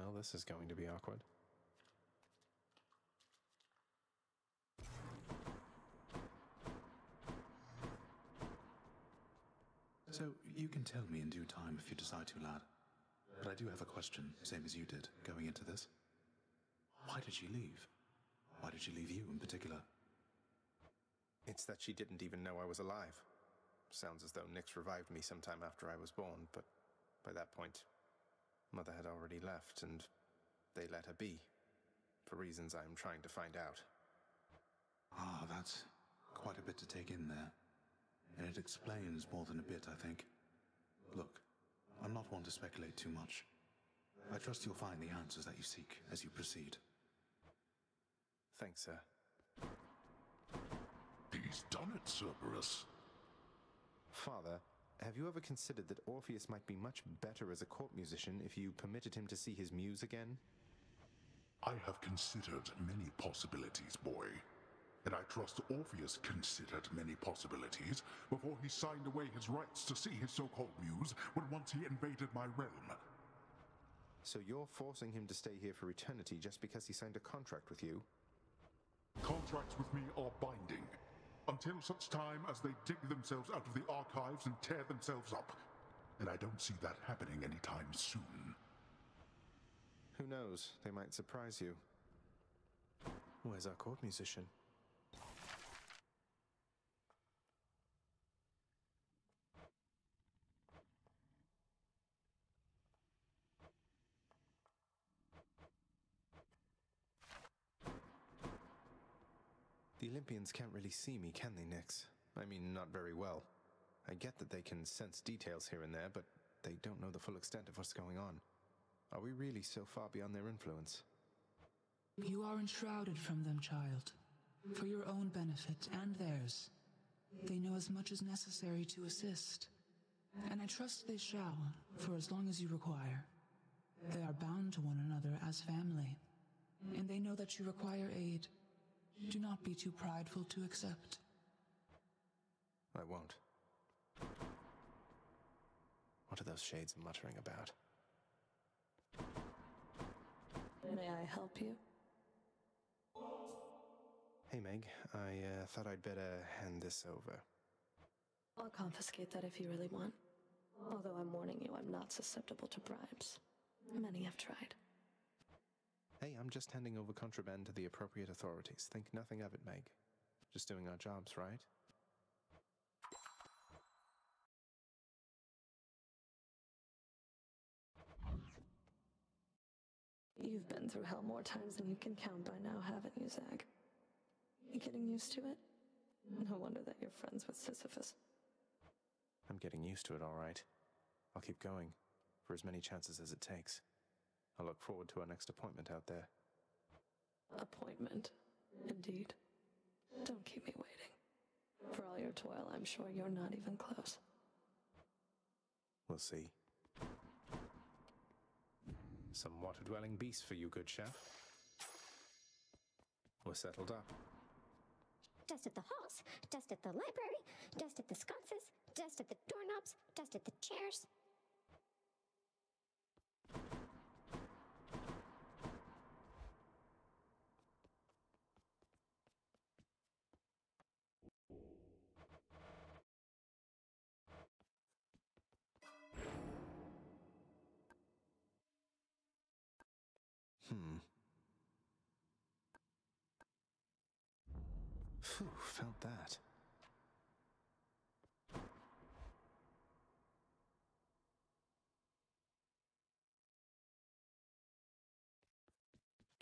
Well, this is going to be awkward. So, you can tell me in due time if you decide to, lad. But I do have a question, same as you did, going into this. Why did she leave? Why did she leave you in particular? It's that she didn't even know I was alive. Sounds as though Nyx revived me sometime after I was born, but by that point, Mother had already left, and they let her be. For reasons I'm trying to find out. Ah, that's quite a bit to take in there. And it explains more than a bit, I think. Look, I'm not one to speculate too much. I trust you'll find the answers that you seek as you proceed. Thanks, sir. He's done it, Cerberus. Father, have you ever considered that Orpheus might be much better as a court musician if you permitted him to see his muse again? I have considered many possibilities, boy. And I trust Orpheus considered many possibilities before he signed away his rights to see his so-called muse when once he invaded my realm. So you're forcing him to stay here for eternity just because he signed a contract with you? Contracts with me are binding. Until such time as they dig themselves out of the archives and tear themselves up. And I don't see that happening anytime soon. Who knows? They might surprise you. Where's our court musician? Olympians can't really see me, can they, Nyx? I mean, not very well. I get that they can sense details here and there, but they don't know the full extent of what's going on. Are we really so far beyond their influence? You are enshrouded from them, child. For your own benefit and theirs. They know as much as necessary to assist. And I trust they shall, for as long as you require. They are bound to one another as family. And they know that you require aid. Do not be too prideful to accept. I won't. What are those shades muttering about? May I help you? Hey, Meg. I uh, thought I'd better hand this over. I'll confiscate that if you really want. Although I'm warning you, I'm not susceptible to bribes. Many have tried. Hey, I'm just handing over contraband to the appropriate authorities. Think nothing of it, Meg. Just doing our jobs, right? You've been through hell more times than you can count by now, haven't you, Zag? You getting used to it? No wonder that you're friends with Sisyphus. I'm getting used to it, all right. I'll keep going, for as many chances as it takes. I look forward to our next appointment out there. Appointment, indeed. Don't keep me waiting. For all your toil, I'm sure you're not even close. We'll see. Some water dwelling beasts for you, good chef. We're settled up. Dust at the halls, dust at the library, dust at the sconces, dust at the doorknobs, dust at the chairs.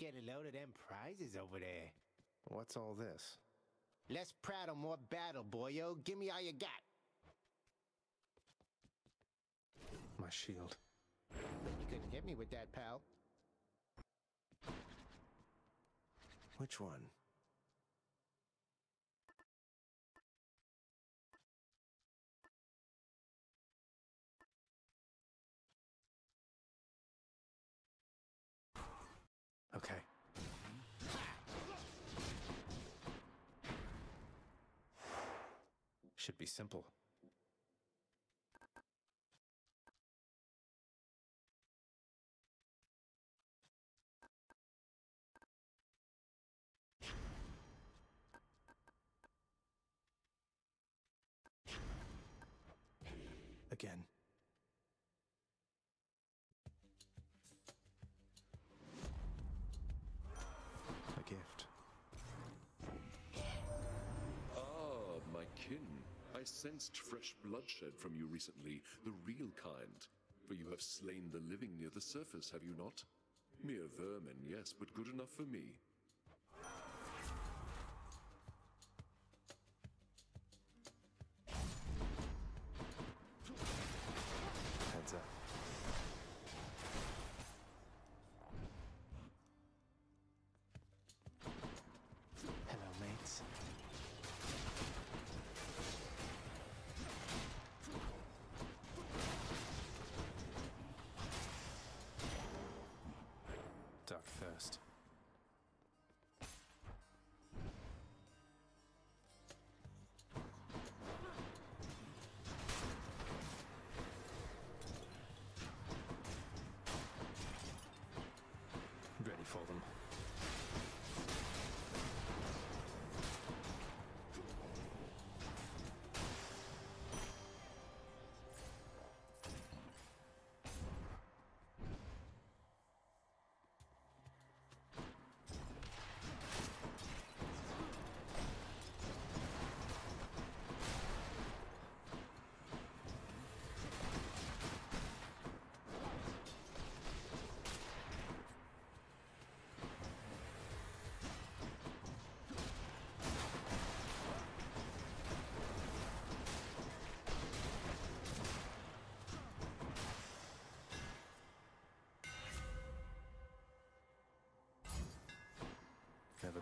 Get a load of them prizes over there. What's all this? Less prattle, more battle, boyo. Give me all you got. My shield. You couldn't hit me with that, pal. Which one? Should be simple. Bloodshed from you recently, the real kind. For you have slain the living near the surface, have you not? Mere vermin, yes, but good enough for me.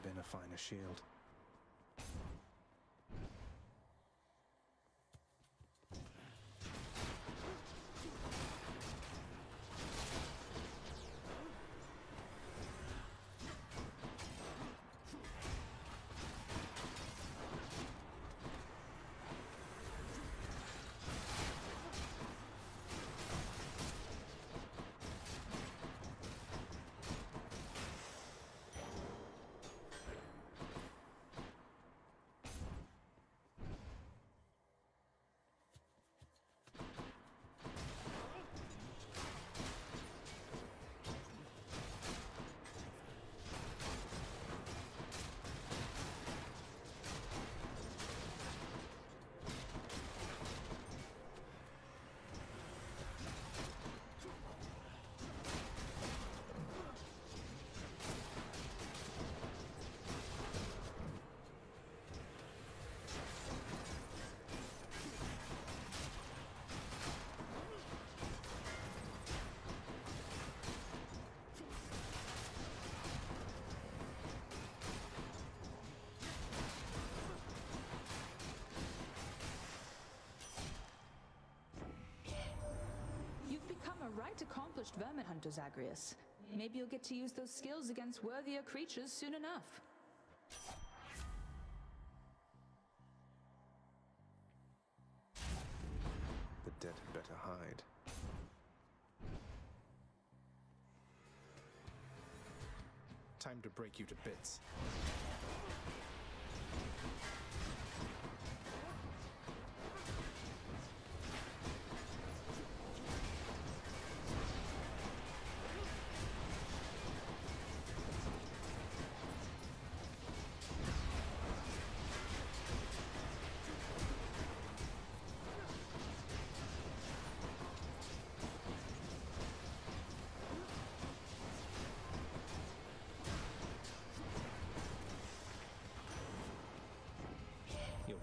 Been a finer shield. A right accomplished vermin hunter, Zagreus. Maybe you'll get to use those skills against worthier creatures soon enough. The dead had better hide. Time to break you to bits.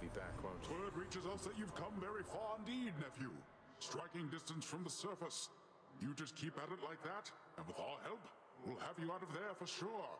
Be back, won't? Word reaches us that you've come very far indeed, nephew. Striking distance from the surface. You just keep at it like that, and with our help, we'll have you out of there for sure.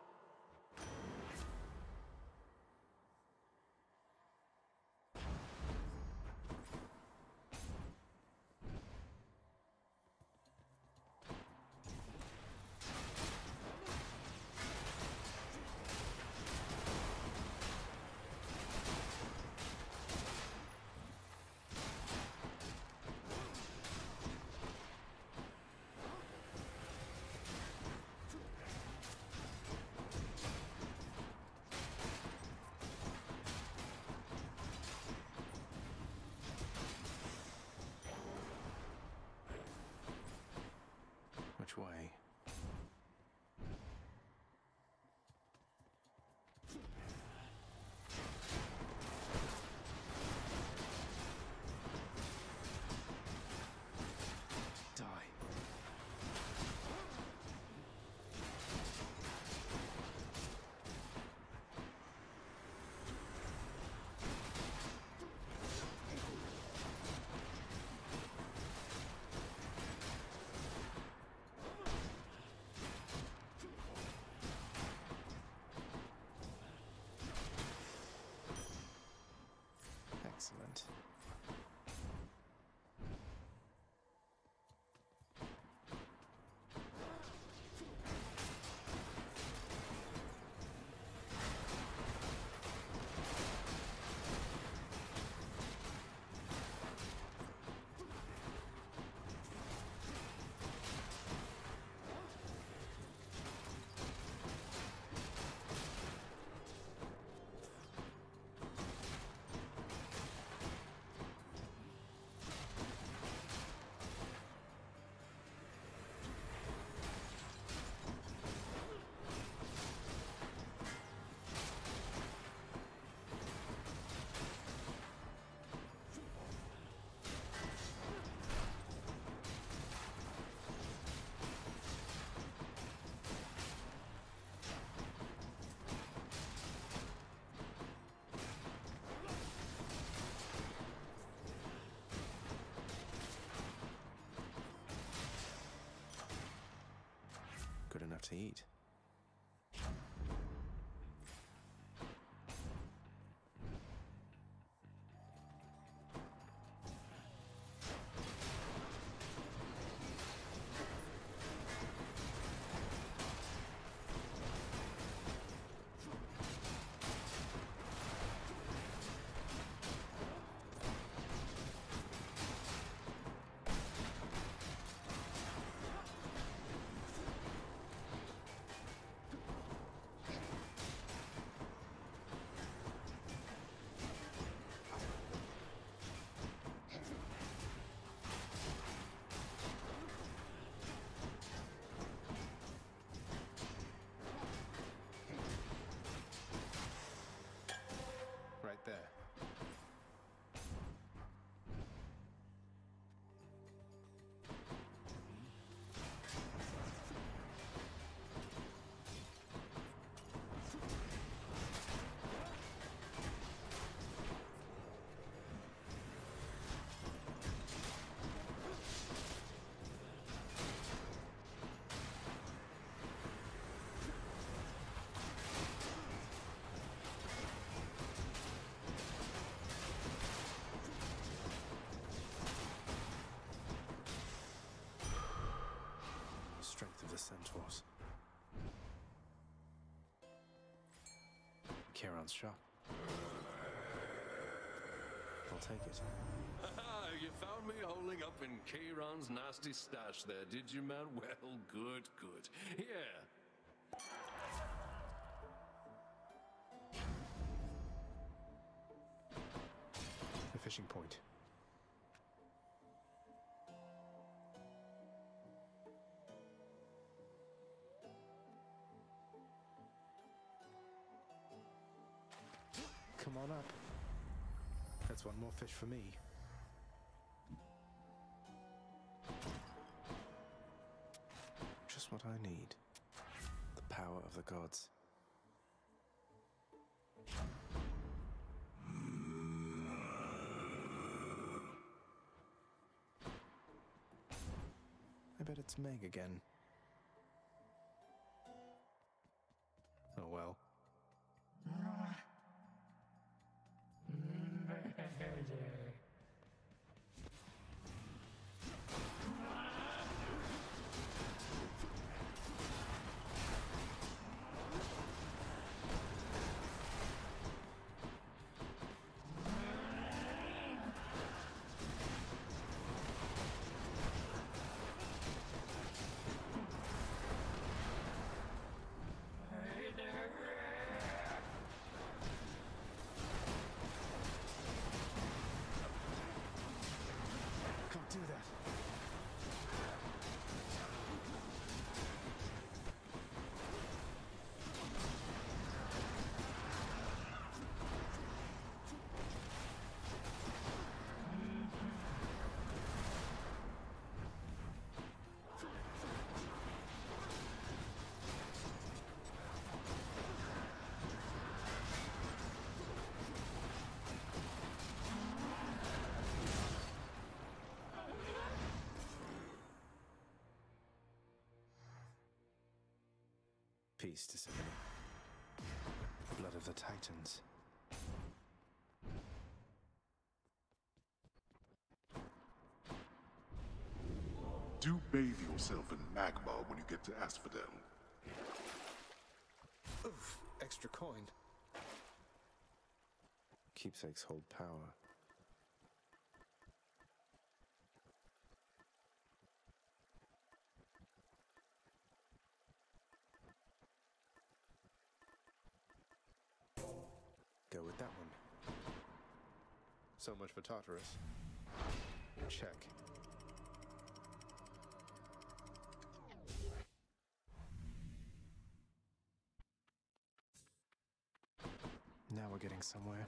Good the centaurs. Charon's shop. I'll take it. You found me holding up in Charon's nasty stash there, did you, man? Well, good, good. Here. On up. That's one more fish for me. Just what I need. The power of the gods. I bet it's Meg again. Peace, Dissimony. Blood of the Titans. Do bathe yourself in magma when you get to Asphodel. Oof, extra coin. Keepsakes hold power. Go with that one. So much for Tartarus. Check. Now we're getting somewhere.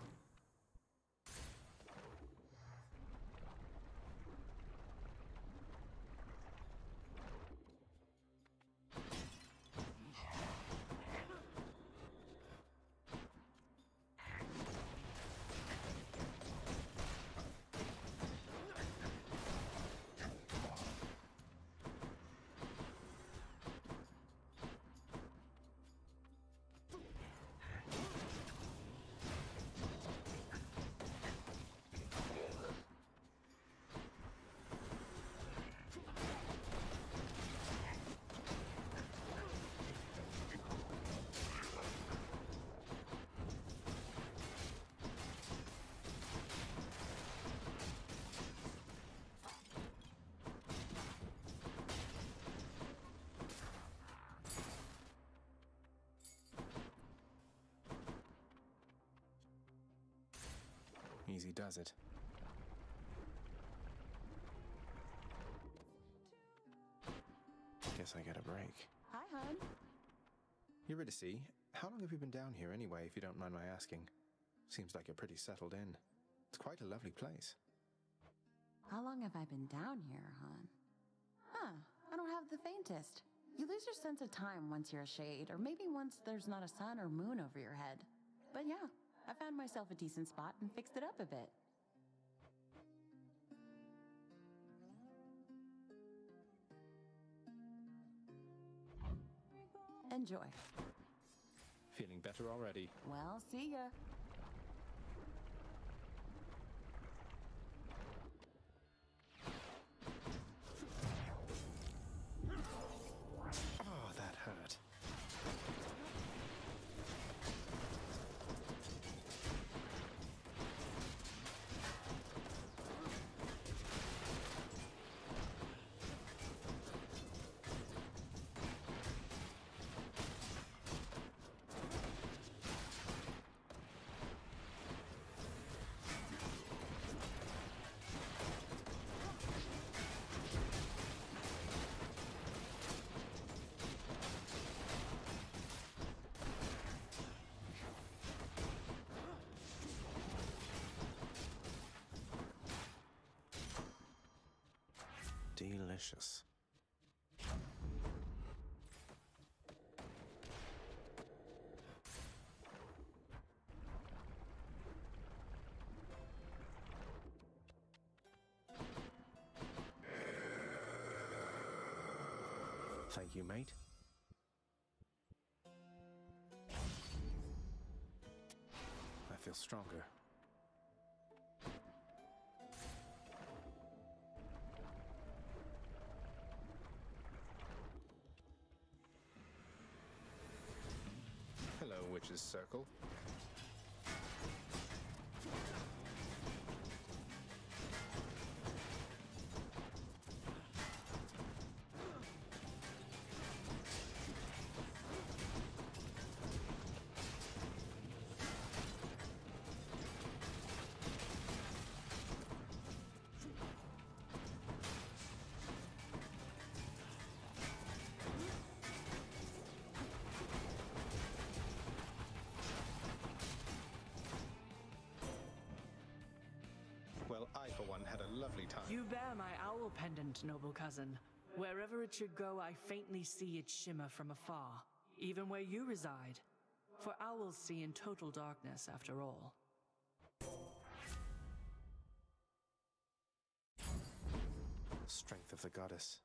Easy does it. Guess I get a break. Hi, hon. Eurydice, how long have you been down here anyway, if you don't mind my asking? Seems like you're pretty settled in. It's quite a lovely place. How long have I been down here, hon? Huh, I don't have the faintest. You lose your sense of time once you're a shade, or maybe once there's not a sun or moon over your head. But yeah, I found myself a decent spot and fixed it up a bit. Enjoy. Feeling better already. Well, see ya. Delicious. Thank you, mate. I feel stronger. Circle. had a lovely time. You bear my owl pendant, noble cousin. Wherever it should go, I faintly see it shimmer from afar, even where you reside. For owls see in total darkness, after all. Strength of the goddess.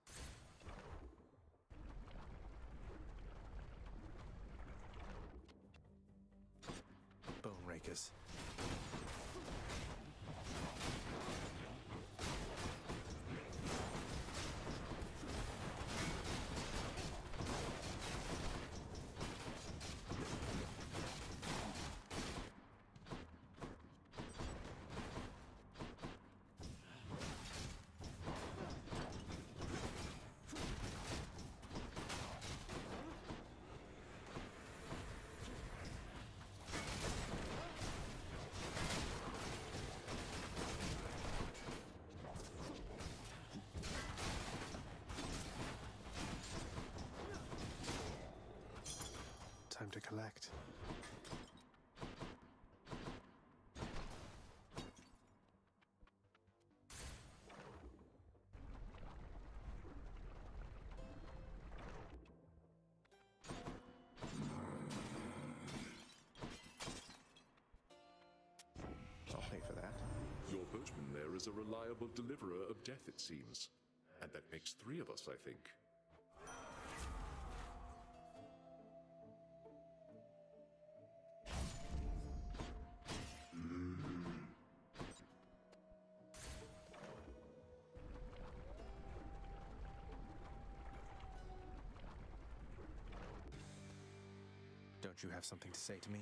Bone Rakers. Collect. I'll pay for that. Your boatman there is a reliable deliverer of death, it seems. And that makes three of us, I think. Have something to say to me?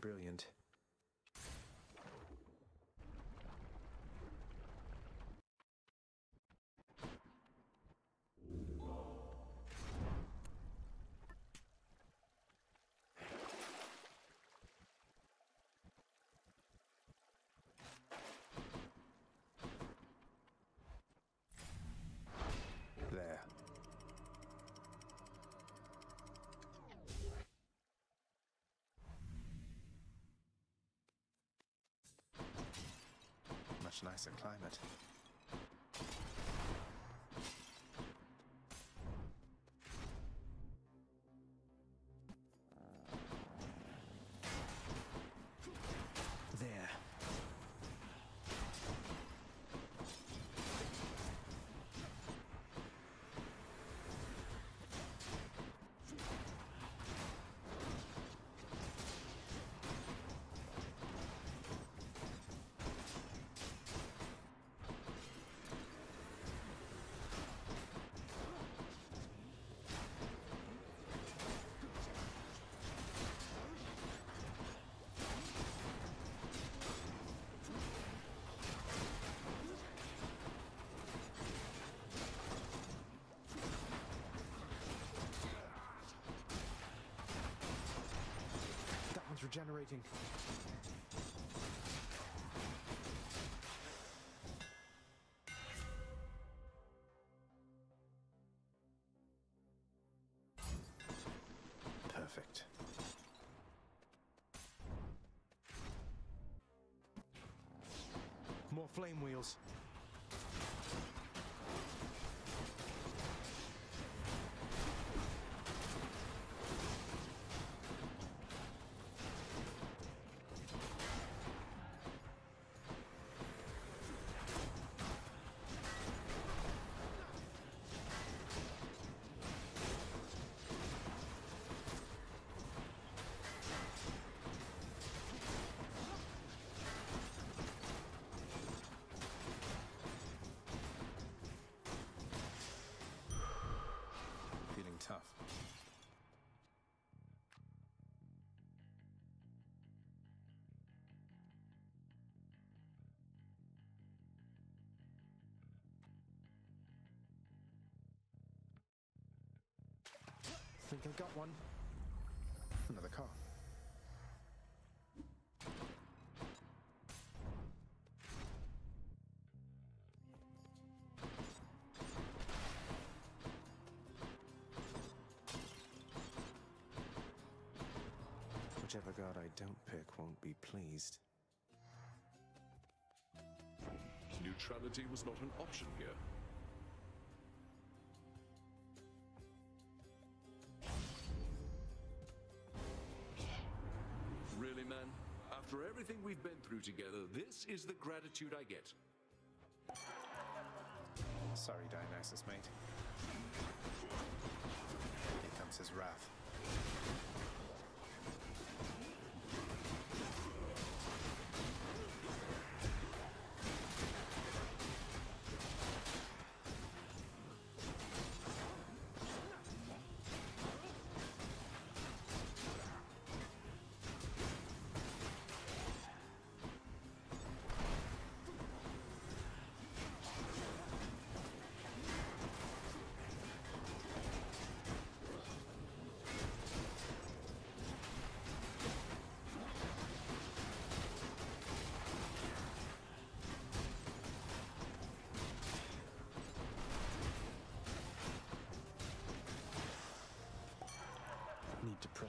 Brilliant. There. Much nicer climate. Regenerating. Perfect. More flame wheels. Think I've got one. Another car. Whichever god I don't pick won't be pleased. Neutrality was not an option here. Is the gratitude I get. Sorry, Dionysus, mate. Here comes his wrath.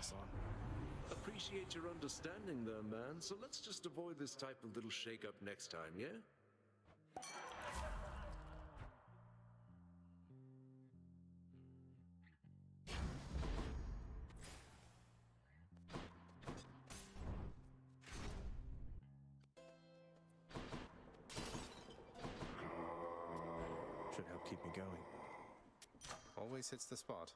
Need on. Appreciate your understanding there, man. So let's just avoid this type of little shake-up next time, yeah? Should help keep me going. Always hits the spot.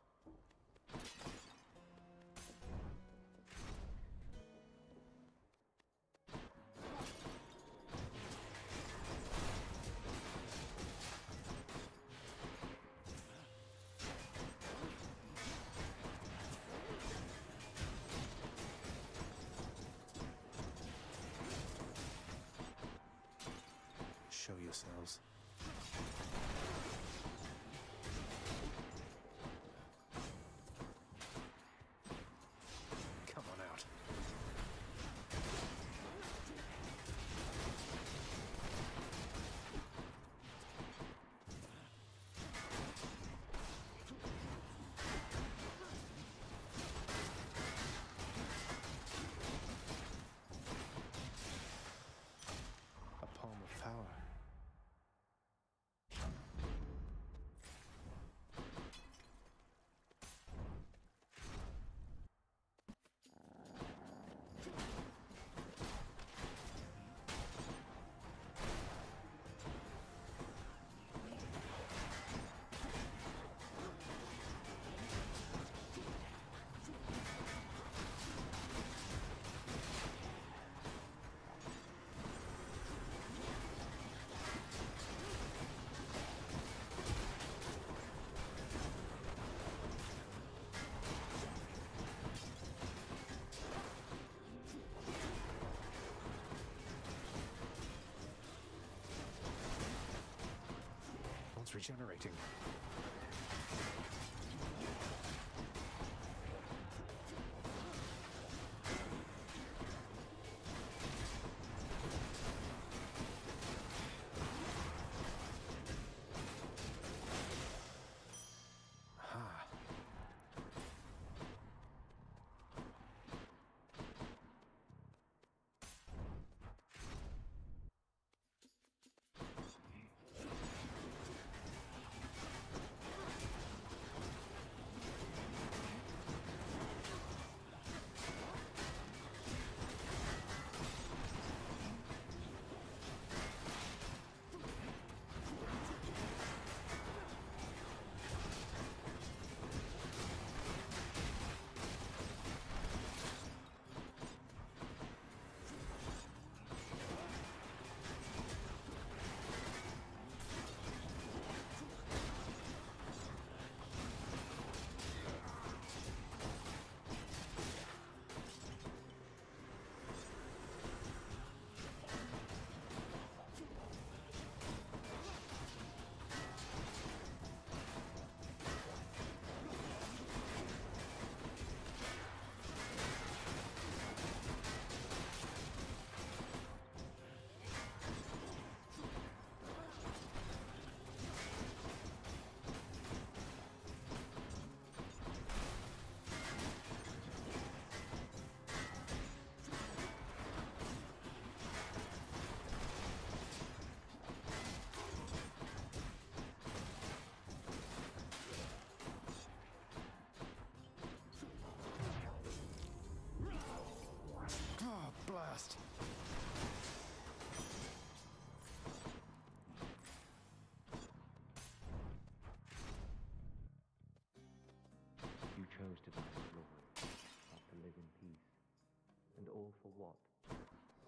Regenerating.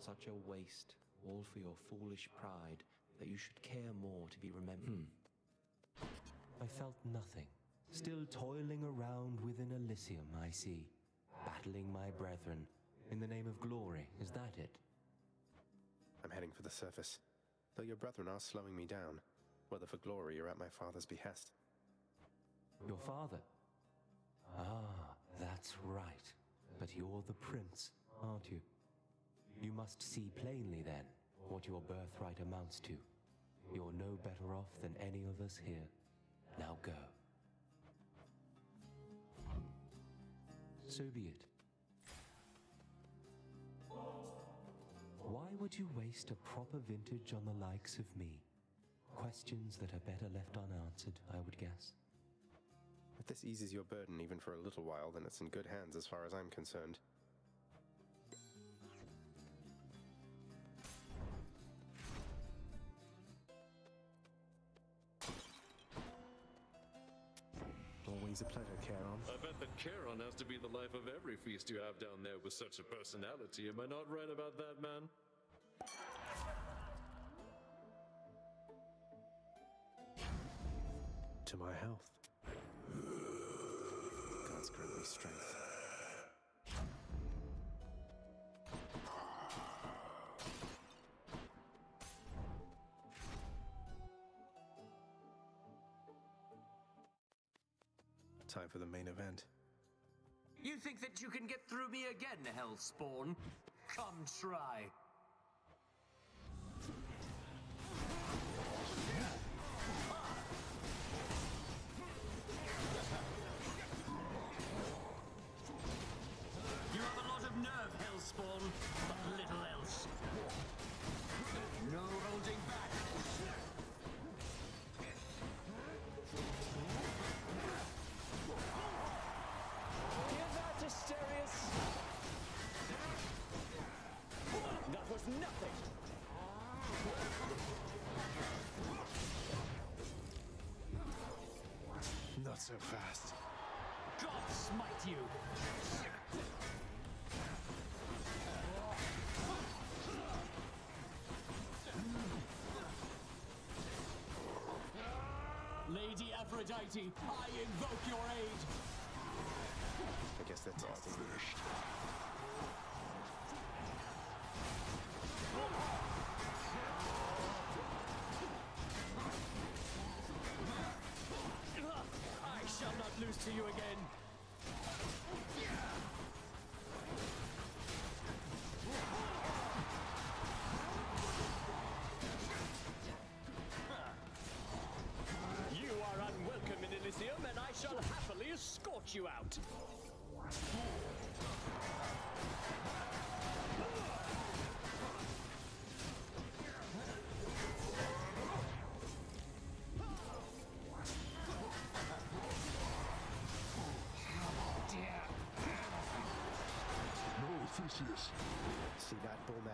Such a waste, all for your foolish pride, that you should care more to be remembered. I felt nothing. Still toiling around within Elysium, I see. Battling my brethren. In the name of glory, is that it? I'm heading for the surface. Though your brethren are slowing me down, whether for glory or at my father's behest. Your father? Ah, that's right. But you're the prince, aren't you? You must see plainly then what your birthright amounts to. You're no better off than any of us here. Now go. So be it. Why would you waste a proper vintage on the likes of me? Questions that are better left unanswered, I would guess. If this eases your burden even for a little while, then it's in good hands as far as I'm concerned. Always a pleasure, Charon. I bet that Charon has to be the life of every feast you have down there with such a personality. Am I not right about that, man? To my health. God's grant me strength. Time for the main event. You think that you can get through me again, Hellspawn? Come try. Not so fast. God smite you! Lady Aphrodite, I invoke your aid! I guess that's all testing me. Lose to you again. Theseus. See that, bullman?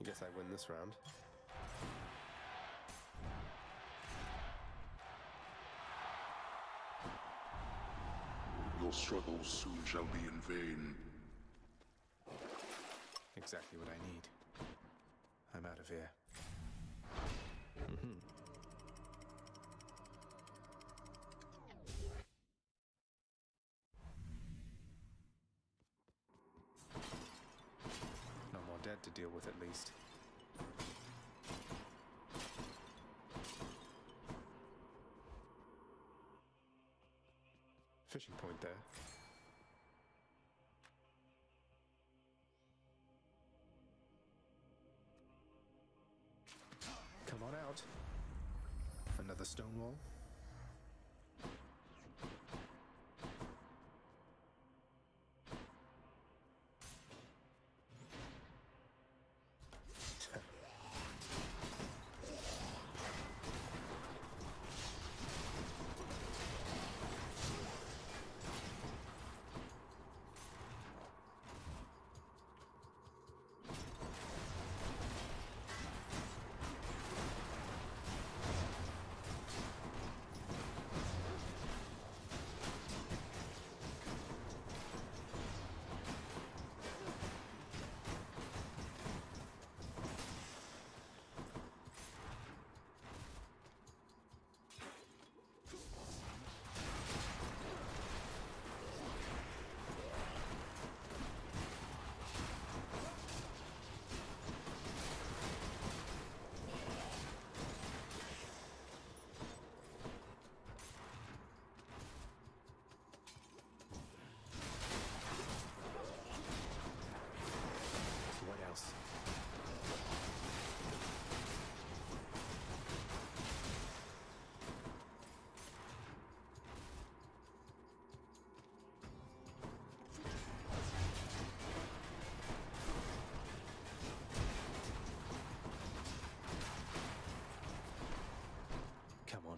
I guess I win this round. Struggles soon shall be in vain. Exactly what I need. I'm out of here. Mm -hmm. No more dead to deal with, at least. Fishing point there. Come on out. Another stone wall.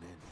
in.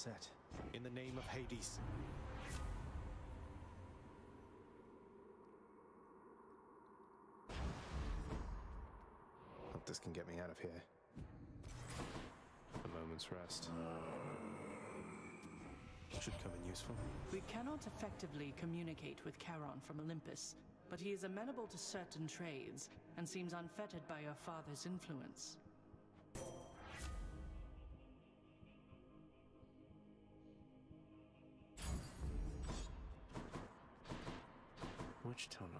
Set. In the name of Hades. Hope this can get me out of here. A moment's rest. Should come in useful. We cannot effectively communicate with Charon from Olympus, but he is amenable to certain trades and seems unfettered by your father's influence. Tunnel? Not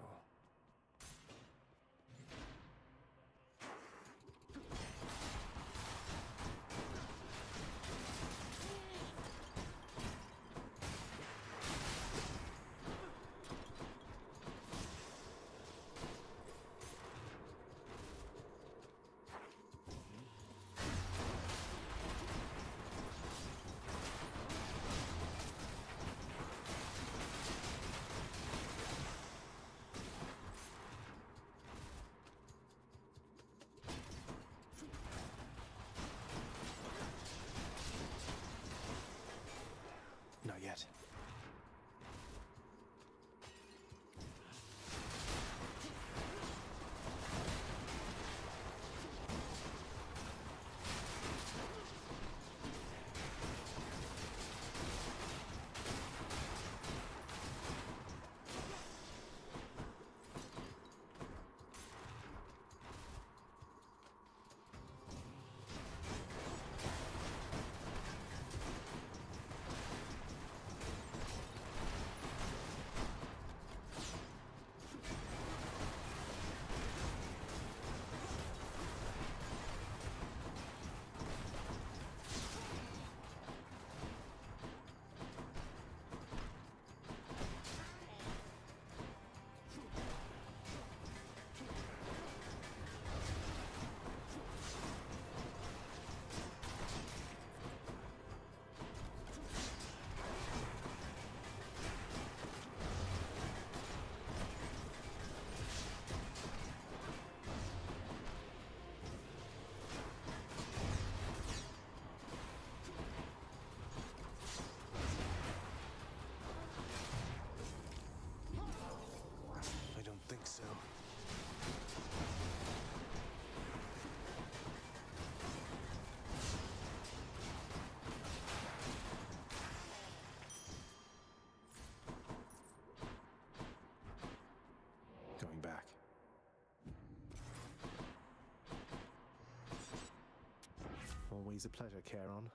Always a pleasure, Charon.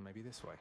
Maybe this way.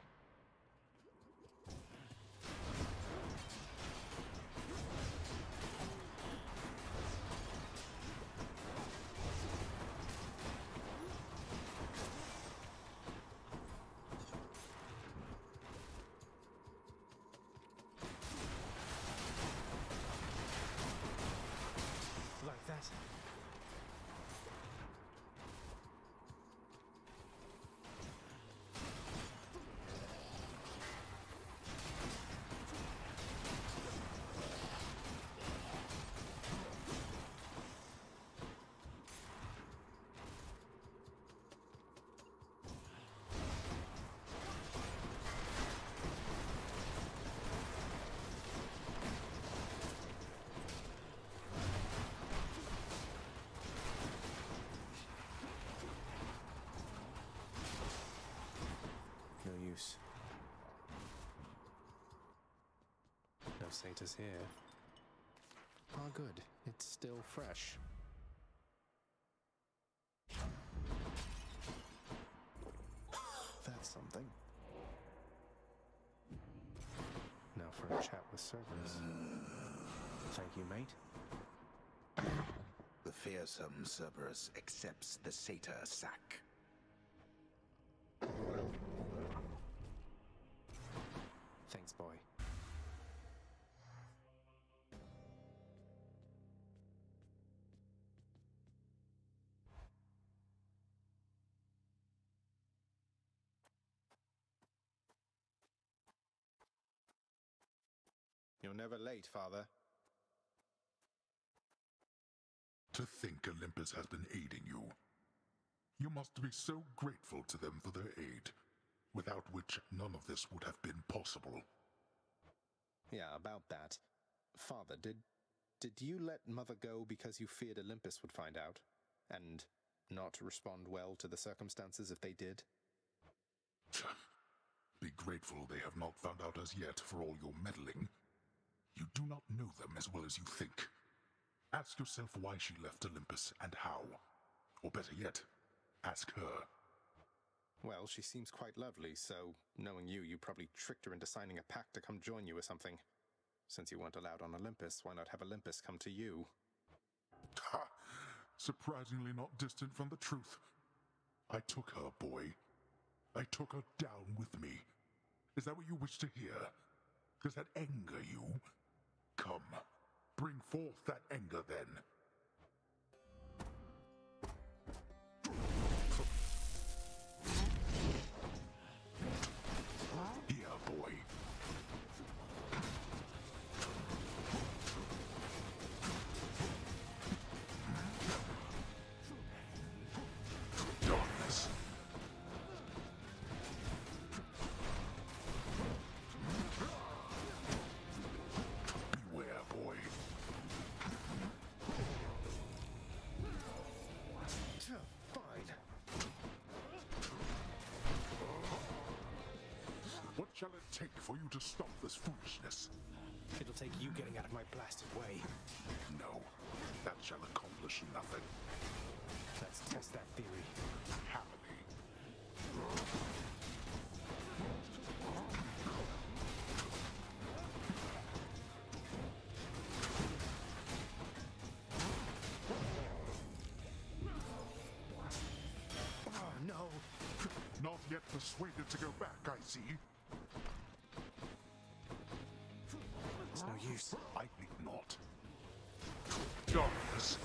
No satyrs here. Ah, good. It's still fresh. That's something. Now for a chat with Cerberus. Thank you, mate. The fearsome Cerberus accepts the satyr sack. Thanks, boy. You're never late, Father. To think Olympus has been aiding you. You must be so grateful to them for their aid, without which none of this would have been possible. Yeah, about that. Father, did did you let Mother go because you feared Olympus would find out? And not respond well to the circumstances if they did? Be grateful they have not found out as yet for all your meddling. You do not know them as well as you think. Ask yourself why she left Olympus and how. Or better yet, ask her. Well, she seems quite lovely, so knowing you, you probably tricked her into signing a pact to come join you or something. Since you weren't allowed on Olympus, why not have Olympus come to you? Ha! Surprisingly not distant from the truth. I took her, boy. I took her down with me. Is that what you wish to hear? Does that anger you? Come, bring forth that anger then. Shall it take for you to stop this foolishness? It'll take you getting out of my blasted way. No, that shall accomplish nothing. Let's test that theory. Happily. Oh, no. Not yet persuaded to go back, I see. Use. I think not. Darkness.